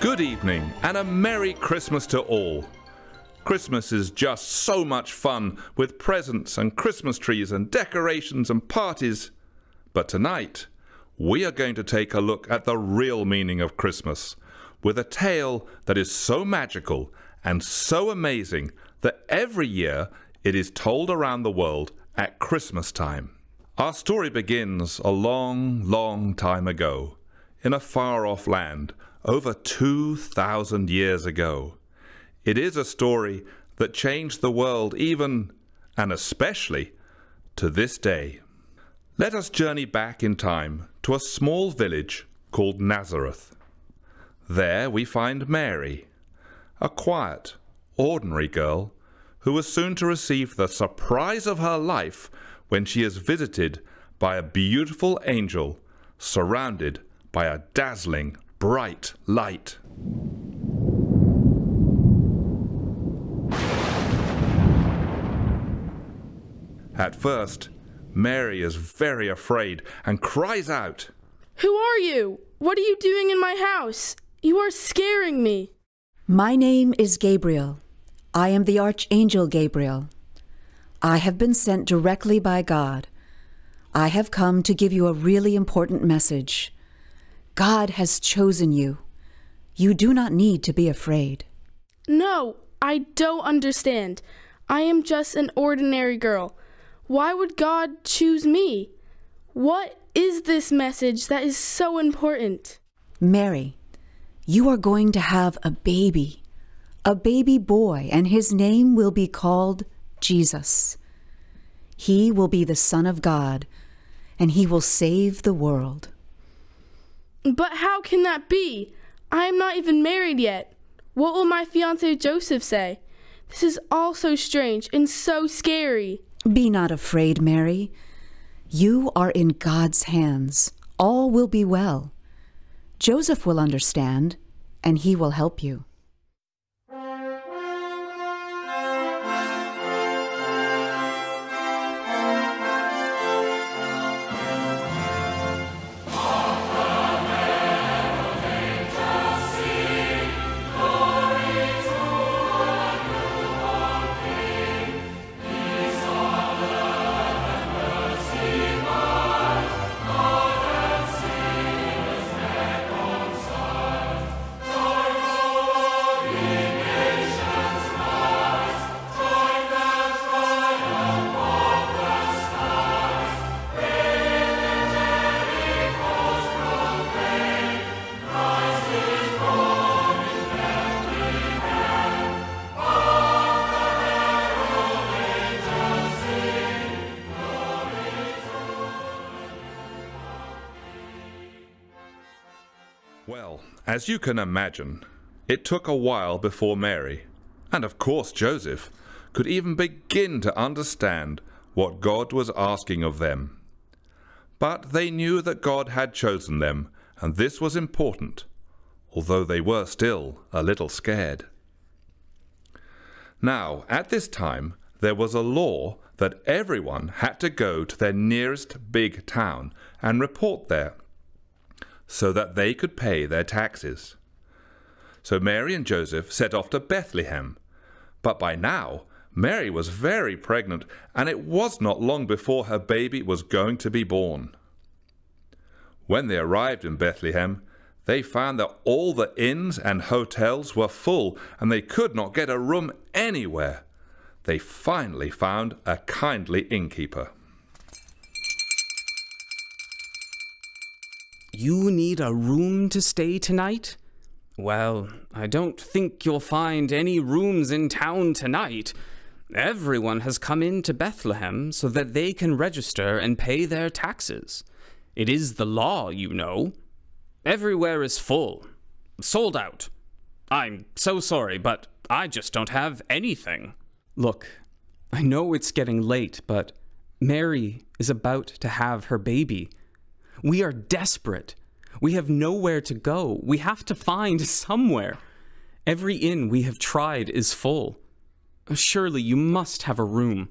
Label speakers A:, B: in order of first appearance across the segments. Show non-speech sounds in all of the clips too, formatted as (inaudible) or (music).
A: Good evening and a Merry Christmas to all. Christmas is just so much fun with presents and Christmas trees and decorations and parties. But tonight, we are going to take a look at the real meaning of Christmas with a tale that is so magical and so amazing that every year it is told around the world at Christmas time. Our story begins a long, long time ago in a far off land over 2,000 years ago. It is a story that changed the world even, and especially, to this day. Let us journey back in time to a small village called Nazareth. There we find Mary, a quiet, ordinary girl who was soon to receive the surprise of her life when she is visited by a beautiful angel surrounded by a dazzling bright light. At first, Mary is very afraid and cries out,
B: Who are you? What are you doing in my house? You are scaring me.
C: My name is Gabriel. I am the Archangel Gabriel. I have been sent directly by God. I have come to give you a really important message. God has chosen you. You do not need to be afraid.
B: No, I don't understand. I am just an ordinary girl. Why would God choose me? What is this message that is so important?
C: Mary, you are going to have a baby, a baby boy, and his name will be called Jesus. He will be the Son of God, and he will save the world.
B: But how can that be? I am not even married yet. What will my fiance Joseph say? This is all so strange and so scary.
C: Be not afraid, Mary. You are in God's hands. All will be well. Joseph will understand, and he will help you.
A: Well, as you can imagine, it took a while before Mary, and of course Joseph, could even begin to understand what God was asking of them. But they knew that God had chosen them, and this was important, although they were still a little scared. Now, at this time, there was a law that everyone had to go to their nearest big town and report there so that they could pay their taxes. So Mary and Joseph set off to Bethlehem. But by now, Mary was very pregnant, and it was not long before her baby was going to be born. When they arrived in Bethlehem, they found that all the inns and hotels were full, and they could not get a room anywhere. They finally found a kindly innkeeper.
D: You need a room to stay tonight? Well, I don't think you'll find any rooms in town tonight. Everyone has come into Bethlehem so that they can register and pay their taxes. It is the law, you know. Everywhere is full, sold out. I'm so sorry, but I just don't have anything. Look, I know it's getting late, but Mary is about to have her baby. We are desperate. We have nowhere to go. We have to find (laughs) somewhere. Every inn we have tried is full. Surely you must have a room.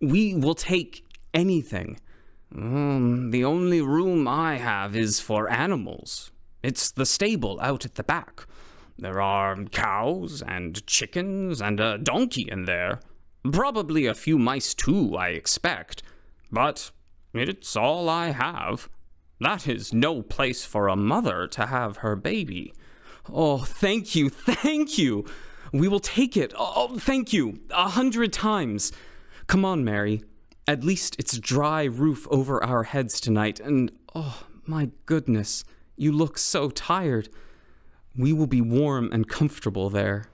D: We will take anything. Um, the only room I have is for animals. It's the stable out at the back. There are cows and chickens and a donkey in there. Probably a few mice too, I expect. But it's all I have. That is no place for a mother to have her baby. Oh, thank you, thank you. We will take it. Oh, thank you. A hundred times. Come on, Mary. At least it's dry roof over our heads tonight, and oh, my goodness, you look so tired. We will be warm and comfortable there.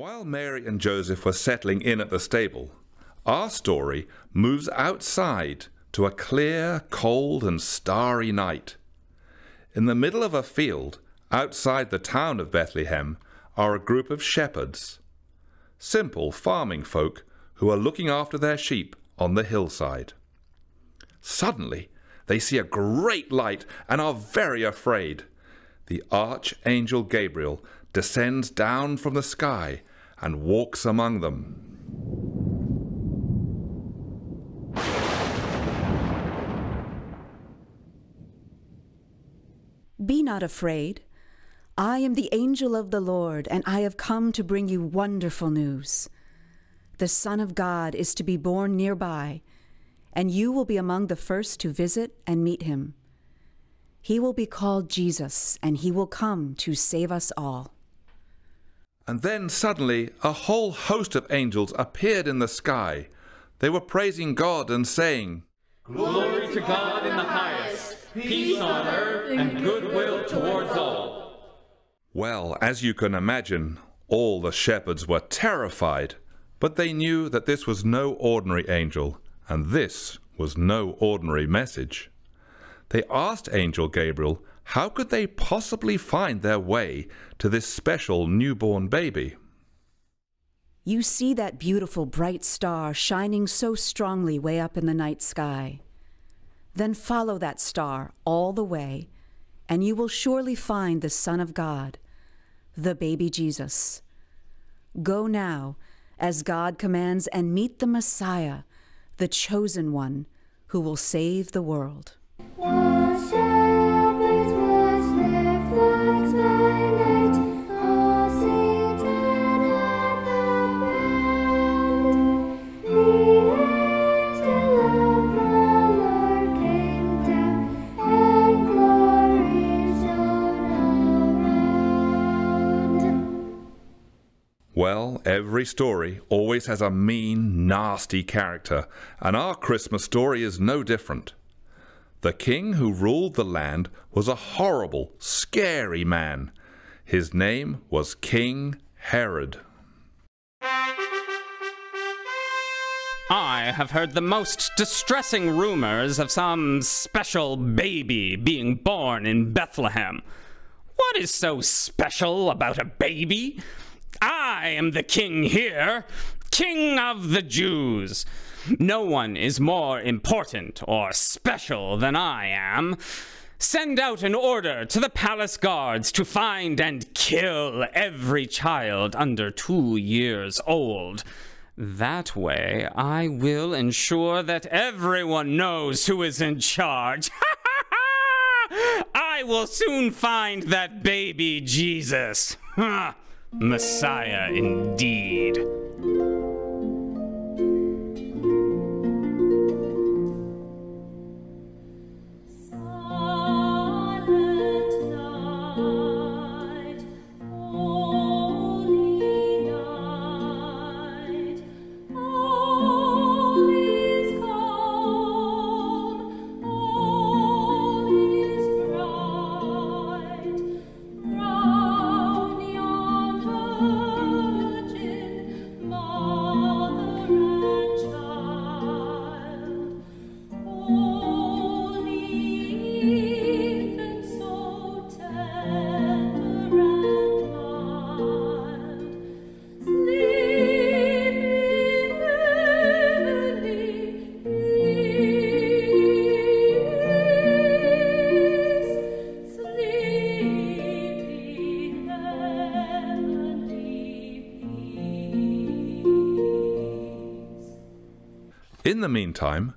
A: While Mary and Joseph were settling in at the stable, our story moves outside to a clear, cold, and starry night. In the middle of a field, outside the town of Bethlehem, are a group of shepherds, simple farming folk who are looking after their sheep on the hillside. Suddenly, they see a great light and are very afraid. The archangel Gabriel descends down from the sky and walks among them.
C: Be not afraid. I am the angel of the Lord, and I have come to bring you wonderful news. The Son of God is to be born nearby, and you will be among the first to visit and meet him. He will be called Jesus, and he will come to save us all.
A: And then suddenly a whole host of angels appeared in the sky. They were praising God and saying,
E: Glory to God in the highest, peace on earth, and goodwill towards all.
A: Well, as you can imagine, all the shepherds were terrified, but they knew that this was no ordinary angel, and this was no ordinary message. They asked Angel Gabriel how could they possibly find their way to this special newborn baby?
C: You see that beautiful bright star shining so strongly way up in the night sky. Then follow that star all the way, and you will surely find the Son of God, the baby Jesus. Go now, as God commands, and meet the Messiah, the chosen one, who will save the world.
A: Every story always has a mean, nasty character, and our Christmas story is no different. The king who ruled the land was a horrible, scary man. His name was King Herod.
D: I have heard the most distressing rumors of some special baby being born in Bethlehem. What is so special about a baby? I am the king here, King of the Jews. No one is more important or special than I am. Send out an order to the palace guards to find and kill every child under two years old. That way, I will ensure that everyone knows who is in charge. (laughs) I will soon find that baby Jesus. (laughs) Messiah indeed.
A: In the meantime,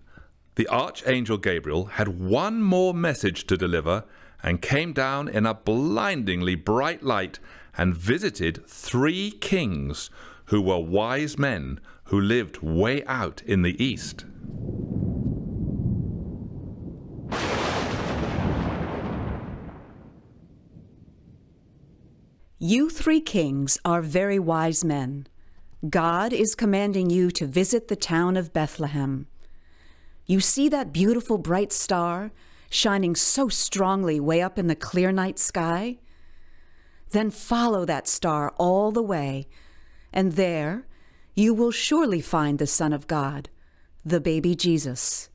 A: the Archangel Gabriel had one more message to deliver and came down in a blindingly bright light and visited three kings who were wise men who lived way out in the east.
C: You three kings are very wise men. God is commanding you to visit the town of Bethlehem. You see that beautiful bright star shining so strongly way up in the clear night sky? Then follow that star all the way, and there you will surely find the Son of God, the baby Jesus.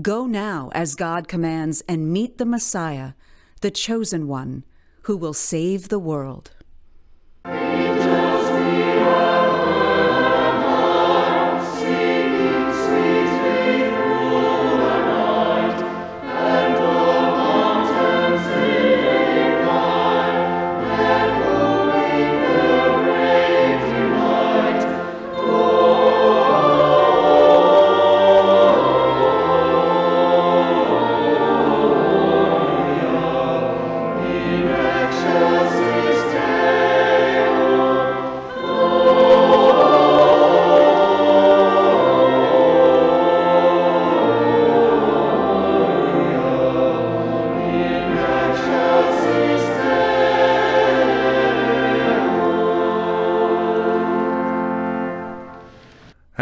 C: Go now as God commands and meet the Messiah, the chosen one, who will save the world.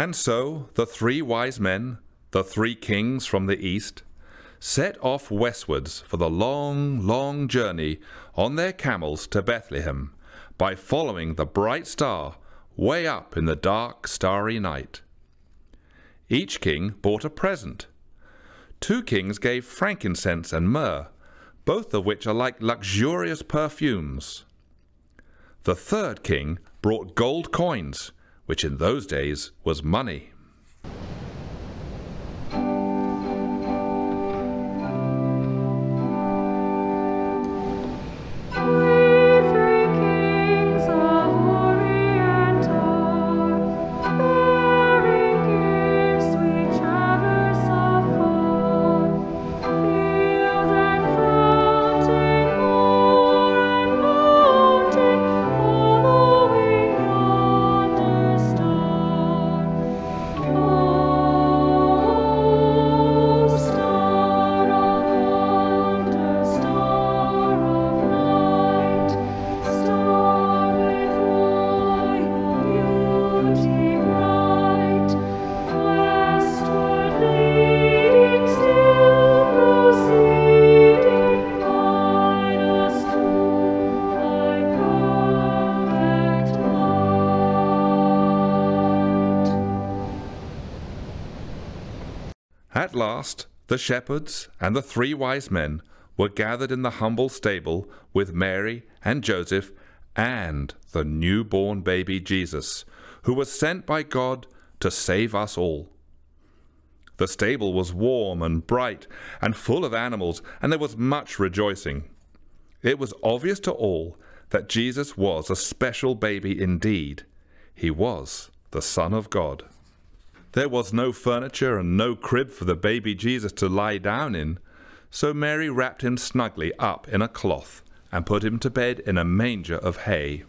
A: And so the three wise men, the three kings from the east, set off westwards for the long, long journey on their camels to Bethlehem by following the bright star way up in the dark, starry night. Each king brought a present. Two kings gave frankincense and myrrh, both of which are like luxurious perfumes. The third king brought gold coins which in those days was money. Last, the shepherds and the three wise men were gathered in the humble stable with Mary and Joseph and the newborn baby Jesus, who was sent by God to save us all. The stable was warm and bright and full of animals, and there was much rejoicing. It was obvious to all that Jesus was a special baby indeed. He was the Son of God. There was no furniture and no crib for the baby Jesus to lie down in, so Mary wrapped him snugly up in a cloth and put him to bed in a manger of hay.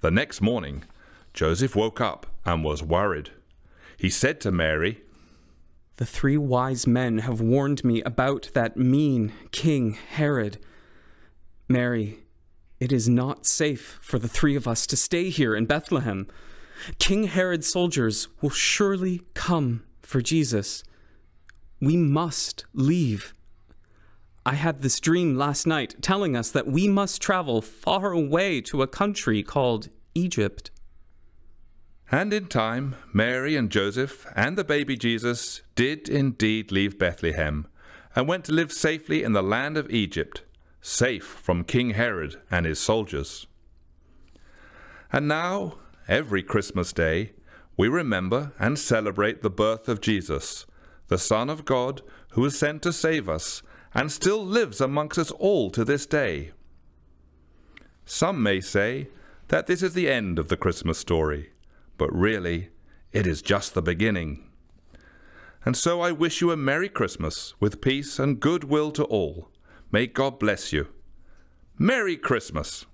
A: The next morning, Joseph woke up and was worried. He said to Mary,
D: The three wise men have warned me about that mean King Herod. Mary, it is not safe for the three of us to stay here in Bethlehem. King Herod's soldiers will surely come for Jesus. We must leave. I had this dream last night telling us that we must travel far away to a country called Egypt.
A: And in time, Mary and Joseph and the baby Jesus did indeed leave Bethlehem and went to live safely in the land of Egypt, safe from King Herod and his soldiers. And now, every Christmas day, we remember and celebrate the birth of Jesus, the Son of God who was sent to save us and still lives amongst us all to this day. Some may say that this is the end of the Christmas story, but really, it is just the beginning. And so I wish you a Merry Christmas with peace and goodwill to all. May God bless you. Merry Christmas!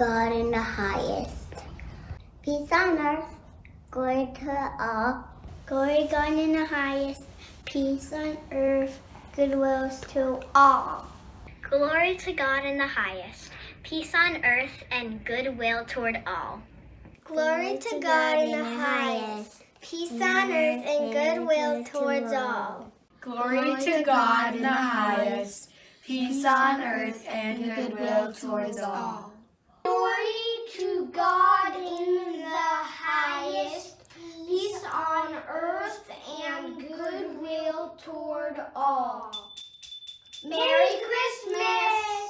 F: God in the
G: highest. Peace on earth, glory to all. Glory to God in the highest. Peace on earth, goodwill to all. Glory to God in the highest. Peace on earth and goodwill toward all. Glory to God in the highest. Peace on earth and goodwill towards all.
H: Glory to God in the highest, peace on earth and goodwill towards all.
G: toward all. Merry Christmas!